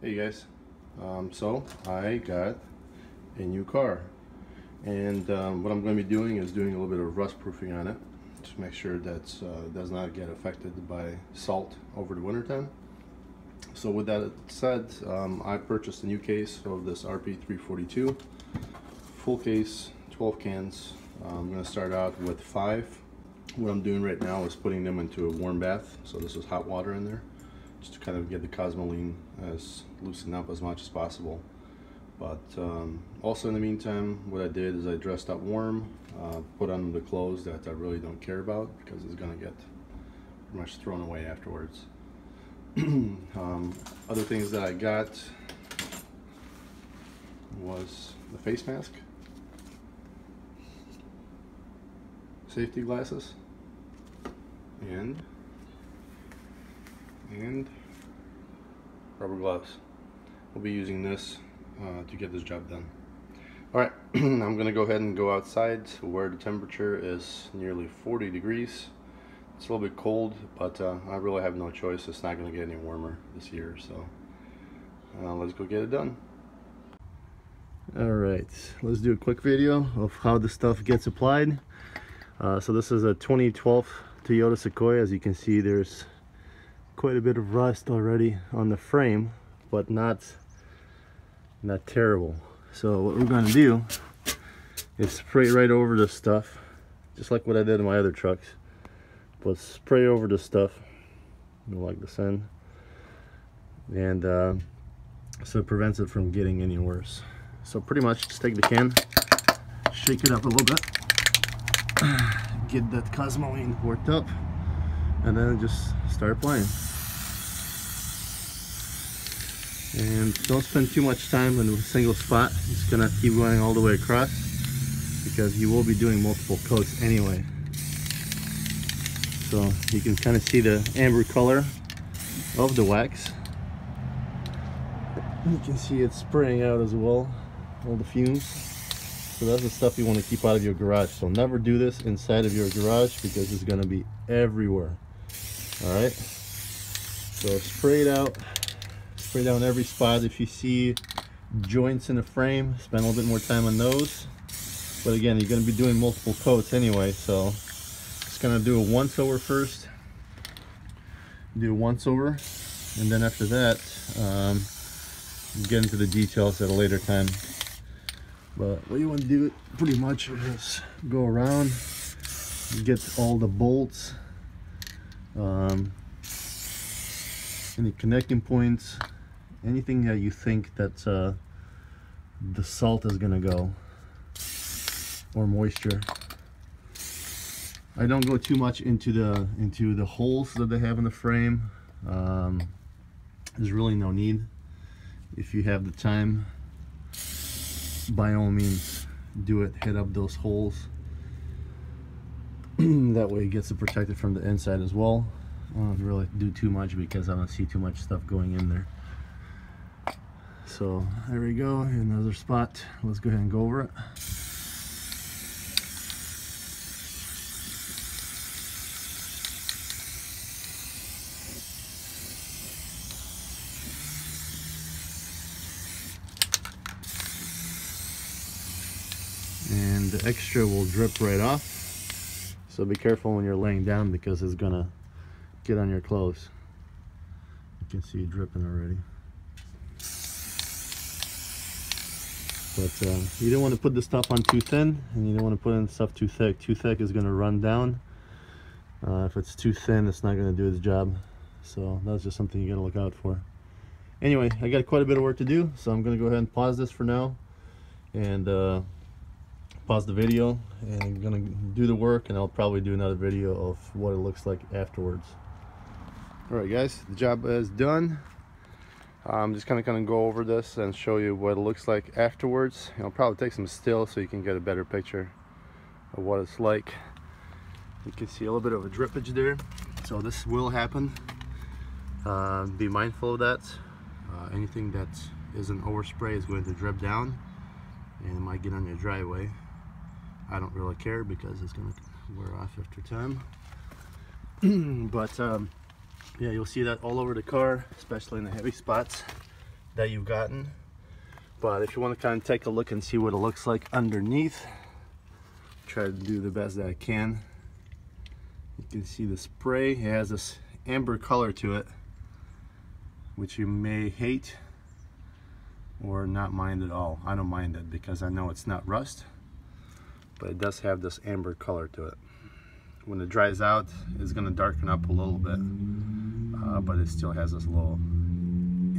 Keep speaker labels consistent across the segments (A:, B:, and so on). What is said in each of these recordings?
A: Hey guys, um, so I got a new car and um, what I'm going to be doing is doing a little bit of rust proofing on it to make sure that uh, does not get affected by salt over the winter time. So with that said, um, I purchased a new case of this RP342 full case, 12 cans. Uh, I'm going to start out with five. What I'm doing right now is putting them into a warm bath. So this is hot water in there just to kind of get the cosmoline as loosened up as much as possible. But um, also in the meantime, what I did is I dressed up warm, uh, put on the clothes that I really don't care about because it's gonna get pretty much thrown away afterwards. um, other things that I got was the face mask, safety glasses, and and rubber gloves. We'll be using this uh, to get this job done. Alright, I'm going to go ahead and go outside where the temperature is nearly 40 degrees. It's a little bit cold, but uh, I really have no choice. It's not going to get any warmer this year, so uh, let's go get it done. Alright, let's do a quick video of how the stuff gets applied. Uh, so this is a 2012 Toyota Sequoia. As you can see, there's quite a bit of rust already on the frame but not not terrible. So what we're to do is spray right over this stuff just like what I did in my other trucks but spray over the stuff like the sun and uh, so it prevents it from getting any worse. So pretty much just take the can shake it up a little bit get that Cosmo cosmoline worked up and then just start applying and don't spend too much time in a single spot. Just gonna keep going all the way across because you will be doing multiple coats anyway. So you can kind of see the amber color of the wax. You can see it spraying out as well all the fumes. So that's the stuff you want to keep out of your garage. So never do this inside of your garage because it's going to be everywhere all right. So spray it out spray down every spot. If you see joints in the frame spend a little bit more time on those. But again you're going to be doing multiple coats anyway so just going to do a once over first do a once over and then after that um, get into the details at a later time. But what you want to do pretty much is go around get all the bolts um, any connecting points? Anything that you think that uh, the salt is gonna go? Or moisture? I don't go too much into the into the holes that they have in the frame. Um, there's really no need. If you have the time by all means do it. Hit up those holes that way it gets it protected from the inside as well I don't really do too much because I don't see too much stuff going in there so there we go, another spot. Let's go ahead and go over it. and the extra will drip right off so be careful when you're laying down because it's gonna get on your clothes. You can see it dripping already. But uh, you don't want to put the stuff on too thin and you don't want to put in stuff too thick. Too thick is to run down. Uh, if it's too thin it's not to do its job. So that's just something you got to look out for. Anyway I got quite a bit of work to do so I'm to go ahead and pause this for now. And uh, pause the video and I'm to do the work and I'll probably do another video of what it looks like afterwards alright guys the job is done I'm just kind of going to go over this and show you what it looks like afterwards. I'll probably take some stills so you can get a better picture of what it's like. You can see a little bit of a drippage there. So this will happen. Uh, be mindful of that. Uh, anything that is an overspray is going to drip down and it might get on your driveway. I don't really care because it's going to wear off after time. but um, yeah you'll see that all over the car especially in the heavy spots that you've gotten. But if you want to kind of take a look and see what it looks like underneath, try to do the best that I can. You can see the spray, it has this amber color to it, which you may hate or not mind at all. I don't mind it because I know it's not rust, but it does have this amber color to it. When it dries out, it's gonna darken up a little bit, uh, but it still has this little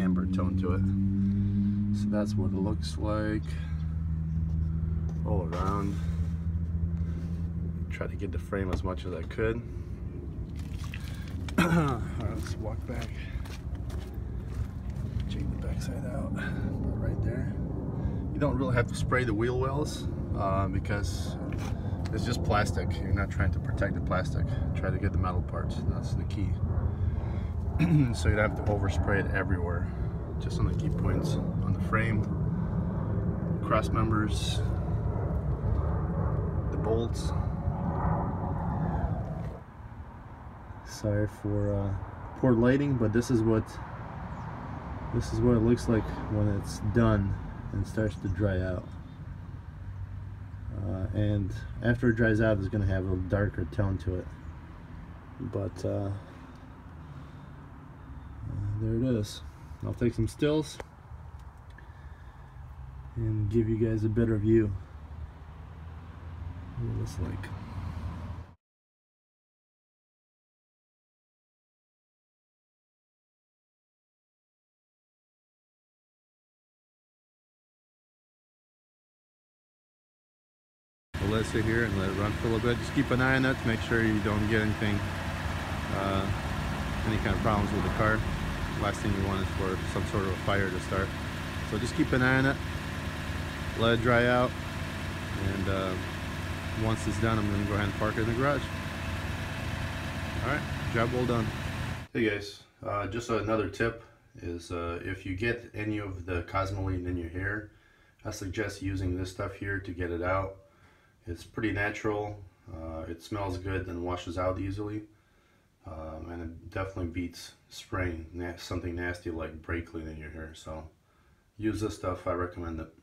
A: amber tone to it. So that's what it looks like all around. Try to get the frame as much as I could. all right, let's walk back check the backside out right there you don't really have to spray the wheel wells uh, because it's just plastic. You're not trying to protect the plastic. Try to get the metal parts. That's the key. So you don't have to overspray it everywhere just on the key points on the frame cross members the bolts. Sorry for uh, poor lighting but this is what this is what it looks like when it's done and starts to dry out and after it dries out it's going to have a darker tone to it. But uh, uh, there it is. I'll take some stills and give you guys a better view what it looks like let it sit here and let it run for a little bit. Just keep an eye on that to make sure you don't get anything, uh, any kind of problems with the car. Last thing you want is for some sort of a fire to start. So just keep an eye on it, let it dry out, and uh, once it's done, I'm going to go ahead and park it in the garage. Alright, job well done. Hey guys, uh, just another tip is uh, if you get any of the Cosmoline in your hair, I suggest using this stuff here to get it out. It's pretty natural. Uh, it smells good and washes out easily. Um, and it definitely beats spraying na something nasty like brake clean in your hair. So use this stuff. I recommend it.